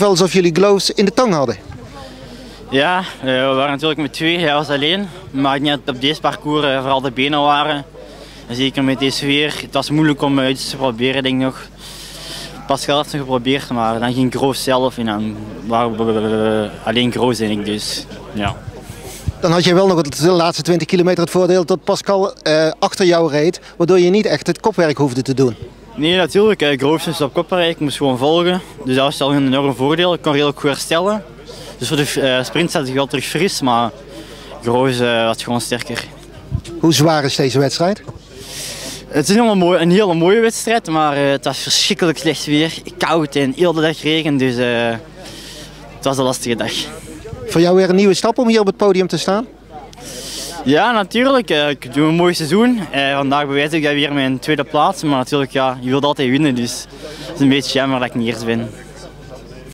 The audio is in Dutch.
Wel alsof jullie gloves in de tang hadden. Ja, eh, we waren natuurlijk met twee, hij was alleen. Maar niet dat op deze parcours eh, vooral de benen waren. En zeker met deze weer, het was moeilijk om iets te proberen, denk ik nog. Pascal heeft het geprobeerd, maar dan ging Groos zelf en dan waren we alleen Groos denk ik. Dus ja. Dan had je wel nog de laatste 20 kilometer het voordeel dat Pascal eh, achter jou reed, waardoor je niet echt het kopwerk hoefde te doen. Nee, natuurlijk. Uh, Groos is op kop ik moest gewoon volgen. Dus dat was al een enorm voordeel. Ik kon redelijk goed herstellen. Dus voor de uh, sprint zat ik wel terug fris, maar Groos uh, was gewoon sterker. Hoe zwaar is deze wedstrijd? Het is een, mooie, een hele mooie wedstrijd, maar het was verschrikkelijk slecht weer. Koud en heel de dag regen, dus het was een lastige dag. Voor jou weer een nieuwe stap om hier op het podium te staan? Ja, natuurlijk. Ik doe een mooi seizoen. Vandaag bewijs ik weer mijn tweede plaats. Maar natuurlijk, ja, je wilt altijd winnen. Dus het is een beetje jammer dat ik niet eerst ben.